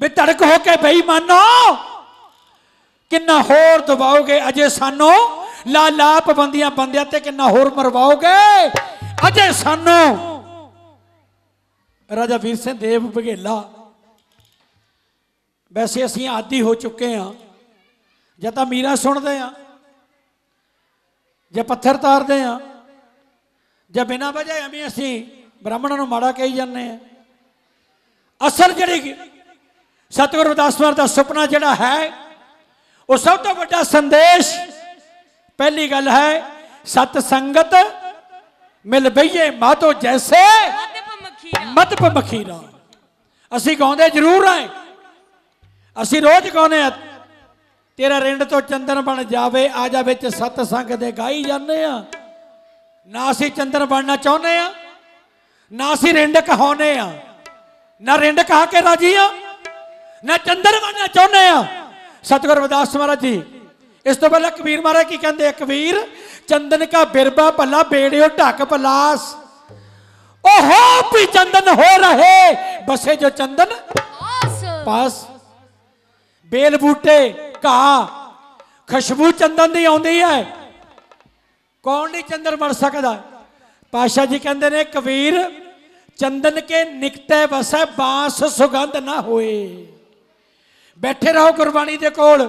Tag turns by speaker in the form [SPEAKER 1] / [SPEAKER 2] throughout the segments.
[SPEAKER 1] ਵੀ ਧੜਕ ਹੋ ਕੇ ਬੇਈਮਾਨੋ ਕਿੰਨਾ ਹੋਰ ਦਬਾਓਗੇ ਅਜੇ ਸਾਨੂੰ ਲਾ ਲਾ ਪਾਬੰਦੀਆਂ ਬੰਦਿਆਂ ਤੇ ਕਿੰਨਾ ਹੋਰ ਮਰਵਾਓਗੇ ਅਜੇ ਸਾਨੂੰ ਰਾਜਾ ਵੀਰ ਸਿੰਘ ਦੇਵ ਬਘੇਲਾ ਵੈਸੇ ਅਸੀਂ ਆਦੀ ਹੋ ਚੁੱਕੇ ਹਾਂ ਜਾਂ ਤਾਂ ਮੀਰਾ ਸੁਣਦੇ ਆ ਜਾਂ ਪੱਥਰ ਤਾਰਦੇ ਆ ਜਾਂ ਬਿਨਾਂ ਵਜ੍ਹਾ ਐਵੇਂ ਅਸੀਂ ਬ੍ਰਾਹਮਣਾਂ ਨੂੰ ਮਾੜਾ ਕਹੀ ਜਾਂਦੇ ਆ ਅਸਲ ਜਿਹੜੀ ਸਤਿਗੁਰੂ ਰਵਿਦਾਸਵਾਰ ਦਾ ਸੁਪਨਾ ਜਿਹੜਾ ਹੈ ਉਹ ਸਭ ਤੋਂ ਵੱਡਾ ਸੰਦੇਸ਼ ਪਹਿਲੀ ਗੱਲ ਹੈ ਸਤ ਸੰਗਤ ਮਿਲ ਬਈਏ ਮਾਤੋ ਜੈਸੇ
[SPEAKER 2] ਮੱਧ ਮੱਖੀਰਾ
[SPEAKER 1] ਮਤ ਪਮਖੀਰਾ ਅਸੀਂ ਗਾਉਂਦੇ ਜ਼ਰੂਰ ਆਏ ਅਸੀਂ ਰੋਜ਼ ਗਾਉਂਦੇ ਆ ਤੇਰਾ ਰਿੰਡ ਤੋਂ ਚੰਦਨ ਬਣ ਜਾਵੇ ਆ ਜਾ ਵਿੱਚ ਸਤ ਸੰਗ ਦੇ ਗਾਈ ਜਾਂਦੇ ਆ ਨਾ ਅਸੀਂ ਚੰਦਨ ਬਣਨਾ ਚਾਹੁੰਦੇ ਆ ਨਾ ਅਸੀਂ ਰਿੰਡ ਕਹਾਉਨੇ ਆ ਨਾ ਰਿੰਡ ਕਹਾ ਕੇ ਰਾਜੀ ਆ ਨਾ ਚੰਦਨ ਬਣਨਾ ਚਾਹੁੰਦੇ ਆ ਸਤਿਗੁਰ ਰਵਿਦਾਸ ਮਹਾਰਾਜ ਜੀ ਇਸ ਤੋਂ ਪਹਿਲਾਂ ਕਬੀਰ ਮਹਾਰਾਜ ਕੀ ਕਹਿੰਦੇ ਆ ਕਬੀਰ ਚੰਦਨ ਕਾ ਬਿਰਬਾ ਭਲਾ ਬੇੜਿਓ ਢੱਕ ਪਲਾਸ ओहो भी चंदन हो रहे बसे जो चंदन
[SPEAKER 2] ਆਸ
[SPEAKER 1] ਪਾਸ ਬੇਲ ਬੂਟੇ ਘਾਹ ਖੁਸ਼ਬੂ ਚੰਦਨ ਦੀ ਆਉਂਦੀ ਹੈ ਕੌਣ ਨਹੀਂ ਚੰਦਨ ਬਣ ਸਕਦਾ ਪਾਸ਼ਾ ਜੀ ਕਹਿੰਦੇ ਨੇ ਕਬੀਰ ਚੰਦਨ ਕੇ ਨਿਕਟੇ ਵਸੈ ਬਾਂਸ ਸੁਗੰਧ ਨਾ ਹੋਏ ਬੈਠੇ ਰਹੋ ਗੁਰਬਾਣੀ ਦੇ ਕੋਲ।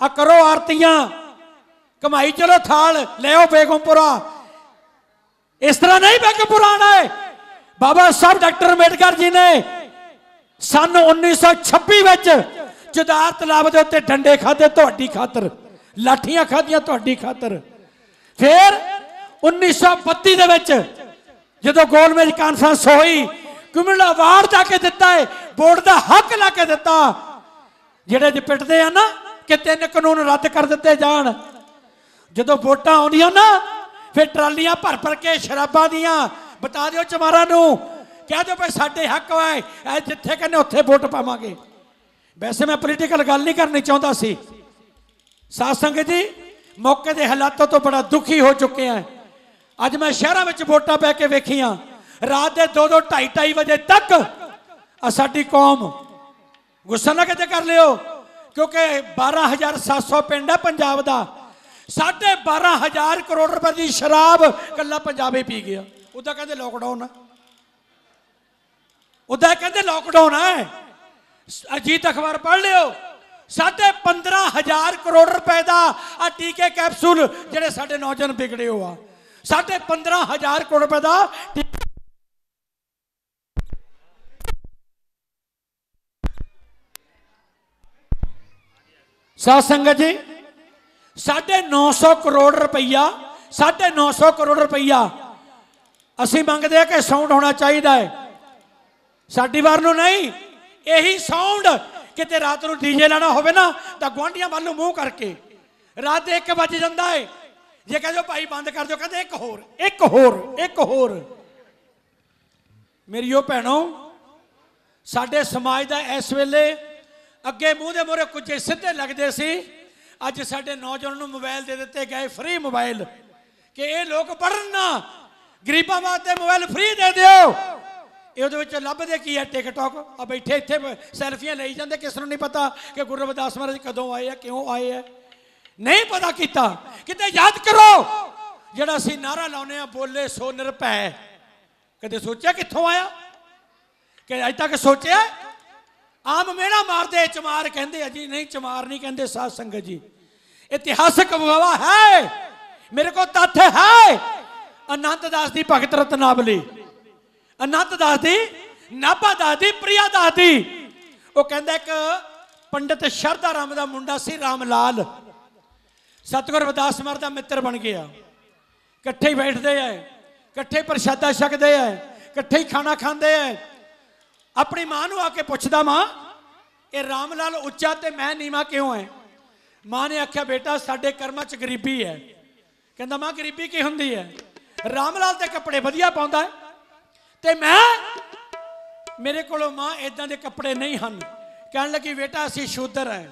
[SPEAKER 1] ਆ ਕਰੋ ਆਰਤੀਆਂ। ਕਮਾਈ ਚਲੋ ਥਾਲ ਲਿਓ ਬੇਗਮਪੁਰਾ। ਇਸ ਤਰ੍ਹਾਂ ਨਹੀਂ ਬੇਗਮਪੁਰਾ ਆਣਾ ਬਾਬਾ ਸਾਹਿਬ ਡਾਕਟਰ ਅੰਬੇਡਕਰ ਜੀ ਨੇ ਸਨ 1926 ਵਿੱਚ ਜਦਾਰ ਤਲਾਬ ਦੇ ਉੱਤੇ ਡੰਡੇ ਖਾਦੇ ਤੁਹਾਡੀ ਖਾਤਰ। ਲਾਠੀਆਂ ਖਾਧੀਆਂ ਤੁਹਾਡੀ ਖਾਤਰ। ਫਿਰ 1932 ਦੇ ਵਿੱਚ ਜਦੋਂ ਗੋਲਮੇਜ ਕਾਨਫਰੰਸ ਹੋਈ ਕਮਿਊਨਲ ਅਵਾਰਡ ਜਾ ਕੇ ਦਿੱਤਾ ਹੈ ਬੋਰਡ ਦਾ ਹੱਕ ਲਾ ਕੇ ਦਿੱਤਾ ਜਿਹੜੇ ਜੇ ਪਿੱਟਦੇ ਆ ਨਾ ਕਿ ਤਿੰਨ ਕਾਨੂੰਨ ਰੱਦ ਕਰ ਦਿੱਤੇ ਜਾਣ ਜਦੋਂ ਵੋਟਾਂ ਆਉਂਦੀਆਂ ਨਾ ਫਿਰ ਟਰਾਲੀਆਂ ਭਰ ਭਰ ਕੇ ਸ਼ਰਾਬਾਂ ਦੀਆਂ ਬਤਾ ਦਿਓ ਚਮਾਰਾਂ ਨੂੰ ਕਹਿ ਦਿਓ ਭਾਈ ਸਾਡੇ ਹੱਕ ਹੈ ਐ ਜਿੱਥੇ ਕਹਿੰਦੇ ਉੱਥੇ ਵੋਟ ਪਾਵਾਂਗੇ ਵੈਸੇ ਮੈਂ ਪੋਲੀਟੀਕਲ ਗੱਲ ਨਹੀਂ ਕਰਨੀ ਚਾਹੁੰਦਾ ਸੀ ਸਾਧ ਸੰਗਤ ਜੀ ਮੌਕੇ ਦੇ ਹਾਲਾਤਾਂ ਤੋਂ ਬੜਾ ਦੁਖੀ ਹੋ ਚੁੱਕੇ ਆ ਅੱਜ ਮੈਂ ਸ਼ਹਿਰਾਂ ਵਿੱਚ ਵੋਟਾਂ ਪੈ ਕੇ ਵੇਖੀਆਂ रात के दो दो ढाई ढाई बजे तक। साड़ी कौम गुस्सा ना कितने कर लियो, क्योंकि बारह हज़ार सात सौ पिंड है पंजाब का साढ़े बारह हज़ार करोड़ रुपए की शराब कला पंजाब ही पी गया। उदा कहते लॉकडाउन है। उदा कहते लॉकडाउन है। अजीत अखबार पढ़ लियो, साढ़े पंद्रह हज़ार करोड़ रुपए का आ टीके कैप्सूल जोड़े साढ़े नौजवान बिगड़े हुआ। साढ़े पंद्रह हज़ार करोड़ रुपए का टी ਸਾਧ ਸੰਗਤ ਜੀ, ਸਾਢੇ 900 ਕਰੋੜ ਰੁਪਈਆ, ਸਾਢੇ 900 ਕਰੋੜ ਰੁਪਈਆ ਅਸੀਂ ਮੰਗਦੇ ਆ ਕਿ ਸਾਊਂਡ ਹੋਣਾ ਚਾਹੀਦਾ ਹੈ। ਸਾਡੀ ਵਾਰ ਨੂੰ ਨਹੀਂ, ਇਹੀ ਸਾਊਂਡ ਕਿਤੇ ਰਾਤ ਨੂੰ ਡੀਜੇ ਲਾਣਾ ਹੋਵੇ ਨਾ, ਤਾਂ ਗੁਆਂਢੀਆਂ ਵੱਲ ਨੂੰ ਮੂੰਹ ਕਰਕੇ ਰਾਤ ਦੇ 1 ਵਜ ਜਾਂਦਾ ਹੈ। ਜੇ ਕਹਿੰਦੇ ਭਾਈ ਬੰਦ ਕਰ ਦਿਓ, ਕਹਿੰਦੇ ਇੱਕ ਹੋਰ ਇੱਕ ਹੋਰ ਇੱਕ ਹੋਰ। ਮੇਰੀਓ ਭੈਣੋ, ਸਾਡੇ ਸਮਾਜ ਦਾ ਇਸ ਵੇਲੇ ਅੱਗੇ ਮੂੰਹ ਦੇ ਮੋਰੇ ਕੁਝ ਸਿੱਧੇ ਲੱਗਦੇ ਸੀ ਅੱਜ ਸਾਡੇ ਨੌਜਵਾਨਾਂ ਨੂੰ ਮੋਬਾਈਲ ਦੇ ਦਿੱਤੇ ਗਏ ਫ੍ਰੀ ਮੋਬਾਈਲ ਕਿ ਇਹ ਲੋਕ ਪੜਨ ਨਾ ਗਰੀਬਾਂ ਵਾਸਤੇ ਮੋਬਾਈਲ ਫ੍ਰੀ ਦੇ ਦਿਓ ਇਹ ਉਹਦੇ ਵਿੱਚ ਲੱਭਦੇ ਕੀ ਹੈ ਟਿਕਟੌਕ ਆ ਬੈਠੇ ਇੱਥੇ ਸੈਲਫੀਆਂ ਲਈ ਜਾਂਦੇ ਕਿਸ ਨੂੰ ਨਹੀਂ ਪਤਾ ਕਿ ਗੁਰੂ ਰਵਿਦਾਸ ਮਹਾਰਾਜ ਕਦੋਂ ਆਏ ਆ ਕਿਉਂ ਆਏ ਆ ਨਹੀਂ ਪਤਾ ਕੀਤਾ ਕਿਤੇ ਯਾਦ ਕਰੋ ਜਿਹੜਾ ਅਸੀਂ ਨਾਰਾ ਲਾਉਨੇ ਆ ਬੋਲੇ ਸੋ ਨਿਰਭੈ ਕਦੇ ਸੋਚਿਆ ਕਿੱਥੋਂ ਆਇਆ ਕਿ ਅਜ ਤੱਕ ਸੋਚਿਆ ਆਮ ਮੇਣਾ ਮਾਰਦੇ ਚਮਾਰ ਕਹਿੰਦੇ ਆ ਜੀ ਨਹੀਂ ਚਮਾਰ ਨਹੀਂ ਕਹਿੰਦੇ ਸਾਧ ਸੰਗਤ ਜੀ ਇਤਿਹਾਸਕ ਗਵਾਹ ਹੈ ਮੇਰੇ ਕੋਲ ਤੱਥ ਹੈ ਅਨੰਤ ਦਾਸ ਦੀ ਭਗਤ ਰਤਨਾਵਲੀ ਅਨੰਤ ਦਾਸ ਦੀ ਨਾਭਾ ਦਾਸ ਦੀ ਪ੍ਰਿਆ ਦਾਸ ਦੀ ਉਹ ਕਹਿੰਦਾ ਇੱਕ ਪੰਡਿਤ ਸ਼ਰਧਾ ਰਾਮ ਦਾ ਮੁੰਡਾ ਸੀ ਰਾਮ ਲਾਲ ਸਤਿਗੁਰ ਰਵਿਦਾਸ ਮਰ ਦਾ ਮਿੱਤਰ ਬਣ ਗਿਆ ਇਕੱਠੇ ਹੀ ਬੈਠਦੇ ਐ ਇਕੱਠੇ ਹੀ ਪ੍ਰਸ਼ਾਦਾ ਛਕਦੇ ਐ ਇਕੱਠੇ ਹੀ ਖਾਣਾ ਖਾਂਦੇ ਐ ਆਪਣੀ ਮਾਂ ਨੂੰ ਆ ਕੇ ਪੁੱਛਦਾ, ਮਾਂ, ਇਹ ਰਾਮ ਲਾਲ ਉੱਚਾ ਤੇ ਮੈਂ ਨੀਵਾ ਕਿਉਂ ਐ? ਮਾਂ ਨੇ ਆਖਿਆ, ਬੇਟਾ, ਸਾਡੇ ਕਰਮਾਂ 'ਚ ਗਰੀਬੀ ਹੈ ਕਹਿੰਦਾ, ਮਾਂ, ਗਰੀਬੀ ਕੀ ਹੁੰਦੀ ਹੈ ਰਾਮ ਲਾਲ ਦੇ ਕੱਪੜੇ ਵਧੀਆ ਪਾਉਂਦਾ ਹੈ ਤੇ ਮੈਂ, ਮੇਰੇ ਕੋਲੋਂ ਮਾਂ ਇਦਾਂ ਦੇ ਕੱਪੜੇ ਨਹੀਂ ਹਨ। ਕਹਿਣ ਲੱਗੀ, ਬੇਟਾ, ਅਸੀਂ ਸ਼ੂਦਰ ਹੈ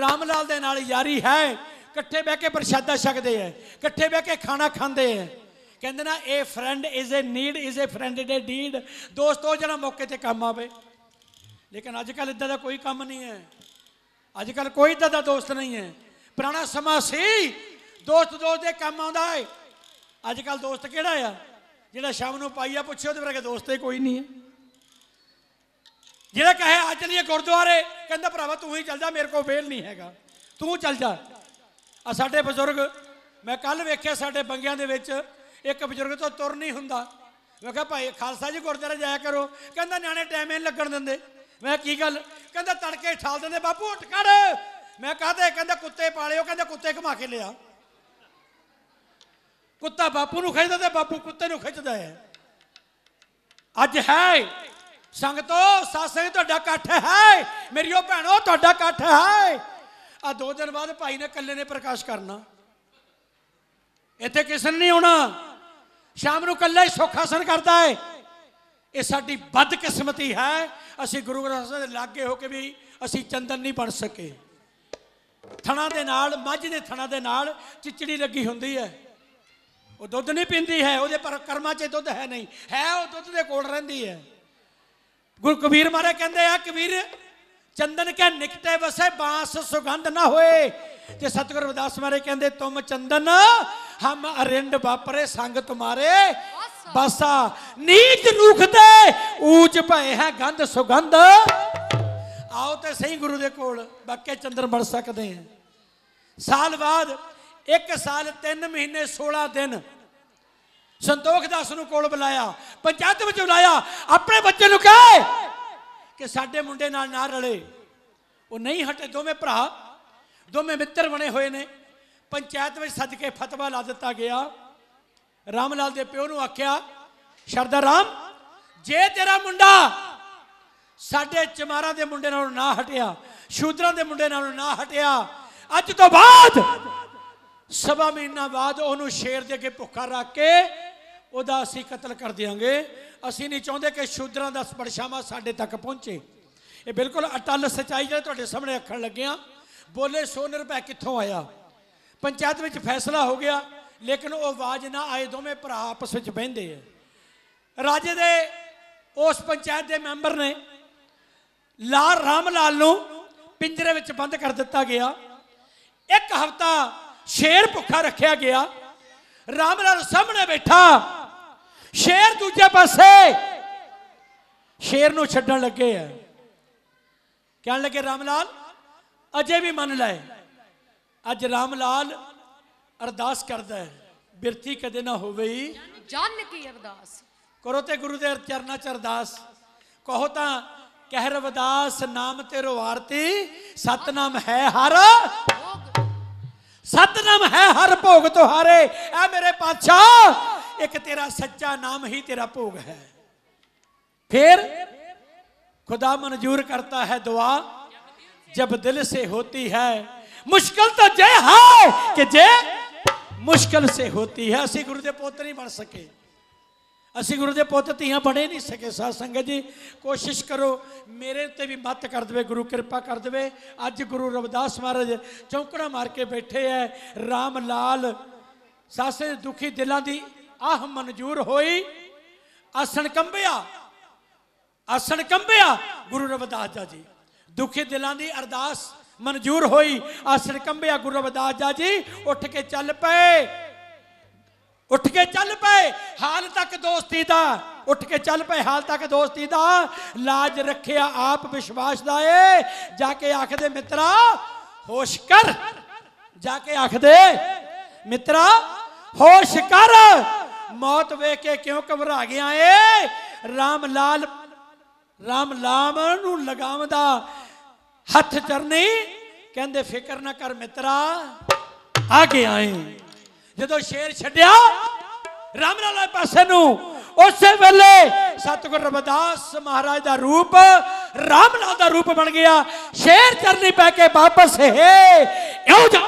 [SPEAKER 1] ਰਾਮ ਲਾਲ ਦੇ ਨਾਲ ਯਾਰੀ ਹੈ। ਇਕੱਠੇ ਬਹਿ ਕੇ ਪ੍ਰਸ਼ਾਦਾ ਛਕਦੇ ਐ। ਇਕੱਠੇ ਬਹਿ ਕੇ ਖਾਣਾ ਖਾਂਦੇ ਐ। ਕਹਿੰਦੇ ਨਾ ਇਹ friend is a need is a friend is a deed ਉਹ ਜਿਹੜਾ ਮੌਕੇ ਤੇ ਕੰਮ ਆਵੇ। ਲੇਕਿਨ ਅੱਜ ਕੱਲ ਇਦਾਂ ਦਾ ਕੋਈ ਕੰਮ ਨਹੀਂ ਹੈ। ਅੱਜ ਕੱਲ ਕੋਈ ਇਦਾਂ ਦਾ ਦੋਸਤ ਨਹੀਂ ਹੈ। ਪੁਰਾਣਾ ਸਮਾਂ ਸੀ। ਦੋਸਤ ਦੋਸਤ ਦੇ ਕੰਮ ਆਉਂਦਾ ਹੈ। ਅੱਜ ਕੱਲ ਦੋਸਤ ਕਿਹੜਾ ਆ? ਜਿਹੜਾ ਸ਼ਾਮ ਨੂੰ ਪਾਈਆ ਪੁੱਛੇ, ਉਹਦੇ ਵਰਗਾ ਦੋਸਤ ਹੀ ਕੋਈ ਨਹੀਂ ਹੈ। ਜਿਹੜਾ ਕਹੇ, ਆ ਚਲੀਏ ਗੁਰਦੁਆਰੇ। ਕਹਿੰਦਾ, ਭਰਾਵਾ, ਤੂੰ ਹੀ ਚੱਲ ਜਾ, ਮੇਰੇ ਕੋਲ ਵੇਲ ਨਹੀਂ ਹੈਗਾ। ਤੂੰ ਚੱਲ ਜਾ। ਆ ਸਾਡੇ ਬਜ਼ੁਰਗ, ਮੈਂ ਕੱਲ ਵੇਖਿਆ ਸਾਡੇ ਬੰਗਿਆਂ ਦੇ ਵਿੱਚ। ਇੱਕ ਬਜ਼ੁਰਗ ਤੋਂ ਤੁਰ ਨਹੀਂ ਹੁੰਦਾ ਮੈਂ ਕਿਹਾ ਭਾਈ ਖਾਲਸਾ ਜੀ ਗੁਰਦੁਆਰੇ ਜਾਇਆ ਕਰੋ ਕਹਿੰਦਾ ਨਿਆਣੇ ਟਾਈਮ ਹੀ ਨਹੀਂ ਲੱਗਣ ਦਿੰਦੇ ਮੈਂ ਕਿਹਾ, ਕੀ ਗੱਲ ਕਹਿੰਦਾ ਤੜਕੇ ਠਾਲ ਦਿੰਦੇ ਬਾਪੂ ਉੱਠ ਖੜ ਮੈਂ ਕਹਤੇ ਕਹਿੰਦਾ ਕੁੱਤੇ ਪਾਲਿਓ ਕਹਿੰਦਾ ਕੁੱਤੇ ਘੁਮਾ ਕੇ ਲਿਆ ਕੁੱਤਾ ਬਾਪੂ ਨੂੰ ਖਿੱਚਦਾ ਤੇ ਬਾਪੂ ਕੁੱਤੇ ਨੂੰ ਖਿੱਚਦਾ ਹੈ ਅੱਜ ਹੈ ਸੰਗਤੋ ਸਾਸੰਗ ਤੁਹਾਡਾ ਇਕੱਠ ਹੈ ਮੇਰੀਓ ਭੈਣੋ ਤੁਹਾਡਾ ਇਕੱਠ ਹੈ ਆ ਦੋ ਦਿਨ ਬਾਅਦ ਭਾਈ ਨੇ ਇਕੱਲੇ ਨੇ ਪ੍ਰਕਾਸ਼ ਕਰਨਾ ਇੱਥੇ ਕਿਸੇ ਨੇ ਨਹੀਂ ਆਉਣਾ ਸ਼ਾਮ ਨੂੰ ਇਕੱਲਾ ਹੀ ਸੁੱਖ ਆਸਣ ਕਰਦਾ ਹੈ ਇਹ ਸਾਡੀ ਬਦਕਿਸਮਤੀ ਹੈ। ਅਸੀਂ ਗੁਰੂ ਗ੍ਰੰਥ ਸਾਹਿਬ ਦੇ ਲਾਗੇ ਹੋ ਕੇ ਵੀ ਅਸੀਂ ਚੰਦਨ ਨਹੀਂ ਬਣ ਸਕੇ। ਥਣਾ ਦੇ ਨਾਲ, ਮੱਝ ਦੇ ਥਣਾ ਦੇ ਨਾਲ ਚਿਚੜੀ ਲੱਗੀ ਹੁੰਦੀ ਹੈ। ਉਹ ਦੁੱਧ ਨਹੀਂ ਪੀਂਦੀ ਹੈ, ਉਹਦੇ ਪਰ ਕਰਮਾਂ 'ਚ ਦੁੱਧ ਹੈ ਨਹੀਂ। ਹੈ, ਉਹ ਦੁੱਧ ਦੇ ਕੋਲ ਰਹਿੰਦੀ ਹੈ। ਗੁਰੂ ਕਬੀਰ ਮਾਰੇ ਕਹਿੰਦੇ ਆ, ਕਬੀਰ, ਚੰਦਨ ਕੇ ਨਿਕਟੇ ਵਸੇ, ਬਾਸ ਸੁਗੰਧ ਨਾ ਹੋਏ। ਤੇ ਸਤਿਗੁਰੂ ਰਵਿਦਾਸ ਮਾਰੇ ਕਹਿੰਦੇ, ਤੁਮ ਚੰਦਨ ਹਮ ਅਰਿੰਡ ਬਾਪਰੇ ਸੰਗ ਤੁਮਾਰੇ ਬਸਾ ਨੀਚ ਰੁਖਦੇ ਊਚ ਭਏ ਹੈ ਗੰਧ ਸੁਗੰਧ ਆਓ ਤੇ ਸਹੀ ਗੁਰੂ ਦੇ ਕੋਲ ਬਾਕੇ ਚੰਦਰ ਬਣ ਸਕਦੇ ਆ ਸਾਲ ਬਾਅਦ ਇੱਕ ਸਾਲ 3 ਮਹੀਨੇ 16 ਦਿਨ ਸੰਤੋਖ ਦਾਸ ਨੂੰ ਕੋਲ ਬੁਲਾਇਆ ਪੰਚਾਇਤ ਵਿੱਚ ਬੁਲਾਇਆ ਆਪਣੇ ਬੱਚੇ ਨੂੰ ਕਹੇ ਕਿ ਸਾਡੇ ਮੁੰਡੇ ਨਾਲ ਨਾ ਰਲੇ ਉਹ ਨਹੀਂ ਹਟੇ ਦੋਵੇਂ ਭਰਾ ਦੋਵੇਂ ਮਿੱਤਰ ਬਣੇ ਹੋਏ ਨੇ ਪੰਚਾਇਤ ਵਿੱਚ ਸੱਦ ਕੇ ਫਤਵਾ ਲਾ ਦਿੱਤਾ ਗਿਆ ਰਾਮ ਲਾਲ ਦੇ ਪਿਓ ਨੂੰ ਆਖਿਆ ਸ਼ਰਦਾ ਰਾਮ ਜੇ ਤੇਰਾ ਮੁੰਡਾ ਸਾਡੇ ਚਮਾਰਾਂ ਦੇ ਮੁੰਡੇ ਨਾਲੋਂ ਨਾ ਹਟਿਆ ਸ਼ੂਦਰਾਂ ਦੇ ਮੁੰਡੇ ਨਾਲੋਂ ਨਾ ਹਟਿਆ ਅੱਜ ਤੋਂ ਬਾਅਦ ਸਵਾ ਮਹੀਨਾ ਬਾਅਦ ਉਹਨੂੰ ਸ਼ੇਰ ਦੇ ਅੱਗੇ ਭੁੱਖਾ ਰੱਖ ਕੇ ਉਹਦਾ ਅਸੀਂ ਕਤਲ ਕਰ ਦਿਆਂਗੇ ਅਸੀਂ ਨਹੀਂ ਚਾਹੁੰਦੇ ਕਿ ਸ਼ੂਦਰਾਂ ਦਾ ਪਰਛਾਵਾਂ ਸਾਡੇ ਤੱਕ ਪਹੁੰਚੇ ਇਹ ਬਿਲਕੁਲ ਅਟਲ ਸਚਾਈ ਜਿਹੜੇ ਤੁਹਾਡੇ ਸਾਹਮਣੇ ਰੱਖਣ ਲੱਗਿਆ ਬੋਲੇ 100 ਰੁਪਏ ਕਿੱਥੋਂ ਆਇਆ ਪੰਚਾਇਤ ਵਿੱਚ ਫੈਸਲਾ ਹੋ ਗਿਆ ਲੇਕਿਨ ਉਹ ਆਵਾਜ਼ ਨਾ ਆਏ ਦੋਵੇਂ ਭਰਾ ਆਪਸ ਵਿੱਚ ਬਹਿੰਦੇ ਆ ਰਾਜੇ ਦੇ ਉਸ ਪੰਚਾਇਤ ਦੇ ਮੈਂਬਰ ਨੇ ਲਾਲ ਰਾਮ ਲਾਲ ਨੂੰ ਪਿੰਜਰੇ ਵਿੱਚ ਬੰਦ ਕਰ ਦਿੱਤਾ ਗਿਆ ਇੱਕ ਹਫਤਾ ਸ਼ੇਰ ਭੁੱਖਾ ਰੱਖਿਆ ਗਿਆ ਰਾਮ ਲਾਲ ਸਾਹਮਣੇ ਬੈਠਾ ਸ਼ੇਰ ਦੂਜੇ ਪਾਸੇ ਸ਼ੇਰ ਨੂੰ ਛੱਡਣ ਲੱਗੇ ਆ ਕਹਿਣ ਲੱਗੇ ਰਾਮ ਲਾਲ ਅਜੇ ਵੀ ਮੰਨ ਲੈ ਅੱਜ ਰਾਮ ਲਾਲ ਅਰਦਾਸ ਕਰਦਾ ਹੈ ਬਿਰਥੀ ਕਦੇ ਨਾ ਹੋਵੇ ਹੀ
[SPEAKER 2] ਜਨ ਕੀ ਅਰਦਾਸ
[SPEAKER 1] ਕਰੋ ਤੇ ਗੁਰੂ ਦੇ ਚਰਨਾਂ ਚ ਅਰਦਾਸ ਕਹੋ ਤਾਂ ਕਹਿ ਰਵਿਦਾਸ ਨਾਮ ਤੇਰੋ ਆਰਤੀ ਸਤਨਾਮ ਹੈ ਹਰ
[SPEAKER 2] ਭੋਗ
[SPEAKER 1] ਸਤਨਾਮ ਹੈ ਹਰ ਭੋਗ ਤੁਹਾਰੇ ਐ ਮੇਰੇ ਪਾਤਸ਼ਾਹ ਇੱਕ ਤੇਰਾ ਸੱਚਾ ਨਾਮ ਹੀ ਤੇਰਾ ਭੋਗ ਹੈ फिर खुदा मंजूर करता है दुआ जब दिल से होती है मुश्किल तो जय हाँ कि जय मुश्किल से होती है। असि गुरु के पोत नहीं बढ़ सके। असि गुरुदेव पोत तो यहाँ बढ़े नहीं सके। सतसंग जी, कोशिश करो, मेरे उत्ते भी मत कर दे, गुरु कृपा कर दे। अज गुरु रविदास महाराज चौंकड़ा मार के बैठे है। राम लाल सासे दुखी दिलों की आह मंजूर होई। आसन कंबिया आसन कंबिया, गुरु रविदास जी। दुखी दिलों की अरदास ਮਨਜ਼ੂਰ ਹੋਈ ਆਸਣ ਕੰਬਿਆ ਗੁਰੂ ਰਵਿਦਾਸ ਜੀ ਉੱਠ ਕੇ ਚੱਲ ਪਏ ਉੱਠ ਕੇ ਚੱਲ ਪਏ ਹਾਲ ਤੱਕ ਦੋਸਤੀ ਦਾ ਉੱਠ ਕੇ ਚੱਲ ਪਏ ਹਾਲ ਤੱਕ ਦੋਸਤੀ ਦਾ ਲਾਜ ਰੱਖਿਆ ਆਪ ਵਿਸ਼ਵਾਸ ਦਾ ਏ ਜਾ ਕੇ ਆਖਦੇ ਮਿੱਤਰਾ ਹੋਸ਼ ਕਰ ਜਾ ਕੇ ਆਖਦੇ ਮਿੱਤਰਾ ਹੋਸ਼ ਕਰ ਮੌਤ ਵੇਖ ਕੇ ਕਿਉਂ ਘਬਰਾ ਗਿਆ ਏ RAM ਲਾਲ RAM ਲਾਮ ਨੂੰ ਲਗਾਵਦਾ ਹੱਥ ਚਰਨੀ ਕਹਿੰਦੇ ਫਿਕਰ ਨਾ ਕਰ ਮਿੱਤਰਾ ਆ ਕੇ ਆਏ ਜਦੋਂ ਸ਼ੇਰ ਛੱਡਿਆ ਰਾਮ ਲਾਲ ਪਾਸੇ ਨੂੰ ਉਸੇ ਵੇਲੇ ਸਤਿਗੁਰ ਰਵਿਦਾਸ ਮਹਾਰਾਜ ਦਾ ਰੂਪ ਰਾਮ ਲਾਲ ਦਾ ਰੂਪ ਬਣ ਗਿਆ ਸ਼ੇਰ ਚਰਨੀ ਪੈ ਕੇ ਵਾਪਸ ਹੈ ਇਉਂ ਜਾ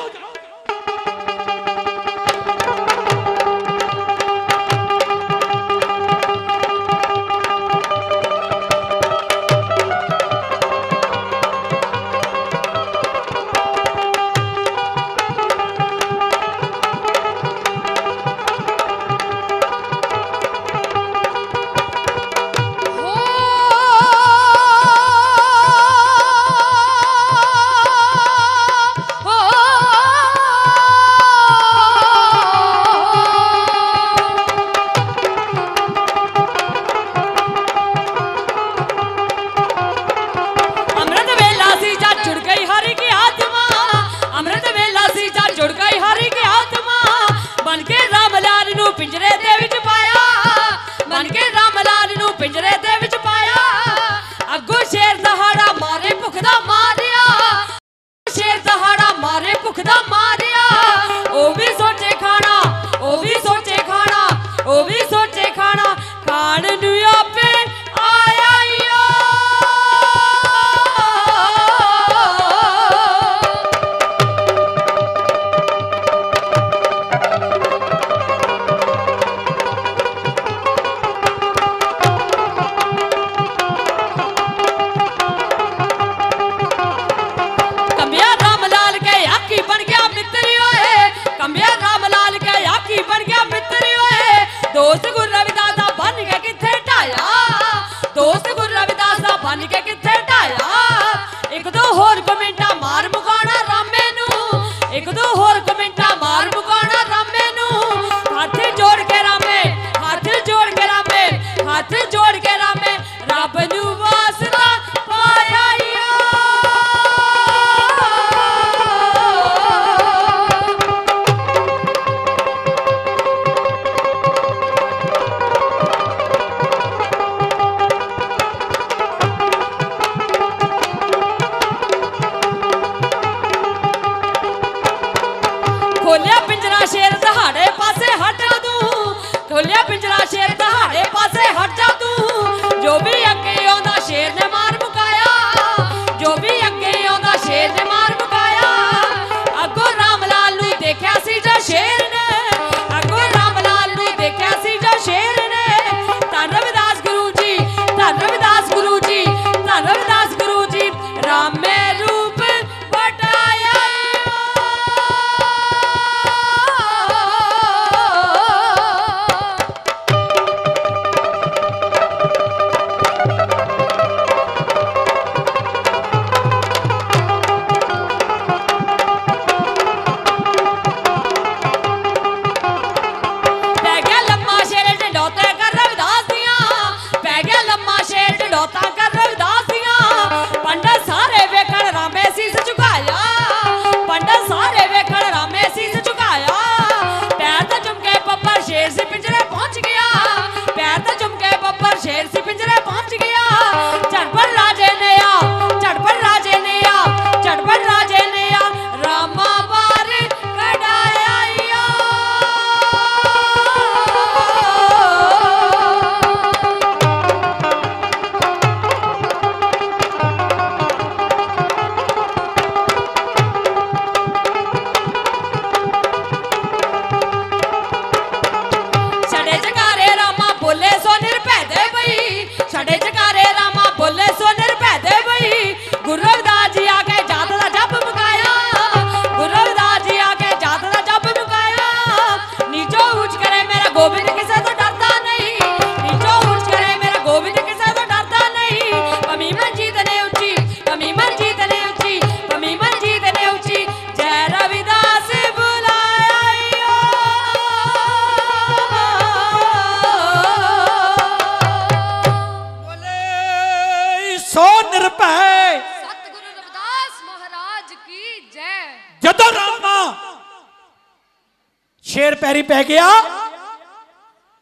[SPEAKER 1] ਸ਼ੇਰ ਪੈਰੀ ਪੈ ਗਿਆ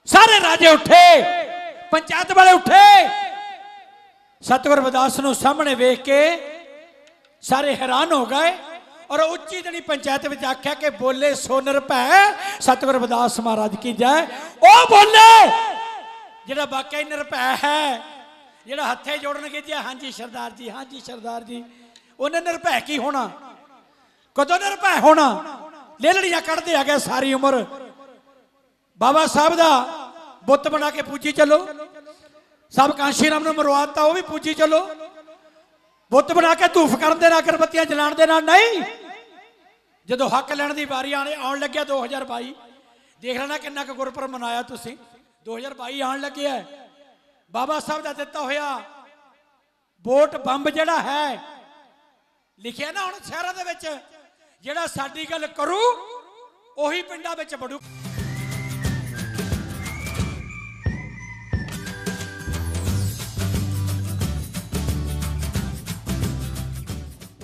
[SPEAKER 1] ਸਾਰੇ ਰਾਜੇ ਉੱਠੇ ਪੰਚਾਇਤ ਵਾਲੇ ਉੱਠੇ ਸਤਿਗੁਰ ਰਵਿਦਾਸ ਨੂੰ ਸਾਹਮਣੇ ਵੇਖ ਕੇ ਸਾਰੇ ਹੈਰਾਨ ਹੋ ਗਏ ਔਰ ਉੱਚੀ ਜਣੀ ਪੰਚਾਇਤ ਵਿੱਚ ਆਖਿਆ ਕਿ ਬੋਲੇ ਸੋ ਨਿਰਭੈ ਸਤਿਗੁਰ ਰਵਿਦਾਸ ਮਹਾਰਾਜ ਕੀ ਜੈ ਉਹ ਬੋਲੇ ਜਿਹੜਾ ਵਾਕਿਆ ਨਿਰਭੈ ਹੈ ਜਿਹੜਾ ਹੱਥੇ ਜੋੜਨਗੇ ਜੀ ਹਾਂਜੀ ਸਰਦਾਰ ਜੀ ਹਾਂਜੀ ਸਰਦਾਰ ਜੀ ਉਹਨੇ ਨਿਰਭੈ ਕੀ ਹੋਣਾ ਕਦੋਂ ਨਿਰਭੈ ਹੋਣਾ ਲੇਲੜੀਆਂ ਕੱਢਦੇ ਆ ਗਏ ਸਾਰੀ ਉਮਰ ਬਾਬਾ ਸਾਹਿਬ ਦਾ ਬੁੱਤ ਬਣਾ ਕੇ ਪੂਜੀ ਚੱਲੋ ਸਭ ਕਾਂਸ਼ੀ ਰਾਮ ਨੂੰ ਮਰਵਾਤਾ ਉਹ ਵੀ ਪੂਜੀ ਚੱਲੋ ਬੁੱਤ ਬਣਾ ਕੇ ਧੂਫ ਕਰਨ ਦੇ ਨਾਲ ਅਗਰਬੱਤੀਆਂ ਜਲਾਉਣ ਦੇ ਨਾਲ ਨਹੀਂ ਜਦੋਂ ਹੱਕ ਲੈਣ ਦੀ ਵਾਰੀ ਆਣੇ ਆਉਣ ਲੱਗਿਆ 2022 ਦੇਖ ਲੈਣਾ ਕਿੰਨਾ ਕੁ ਗੁਰਪੁਰਬ ਮਨਾਇਆ ਤੁਸੀਂ 2022 ਆਉਣ ਲੱਗਿਆ ਹੈ। ਬਾਬਾ ਸਾਹਿਬ ਦਾ ਦਿੱਤਾ ਹੋਇਆ ਵੋਟ ਬੰਬ ਜਿਹੜਾ ਹੈ ਲਿਖਿਆ ਨਾ ਹੁਣ ਸ਼ਹਿਰਾਂ ਦੇ ਵਿੱਚ ਜਿਹੜਾ ਸਾਡੀ ਗੱਲ ਕਰੂ ਉਹੀ ਪਿੰਡਾਂ ਵਿੱਚ ਵੜੂ।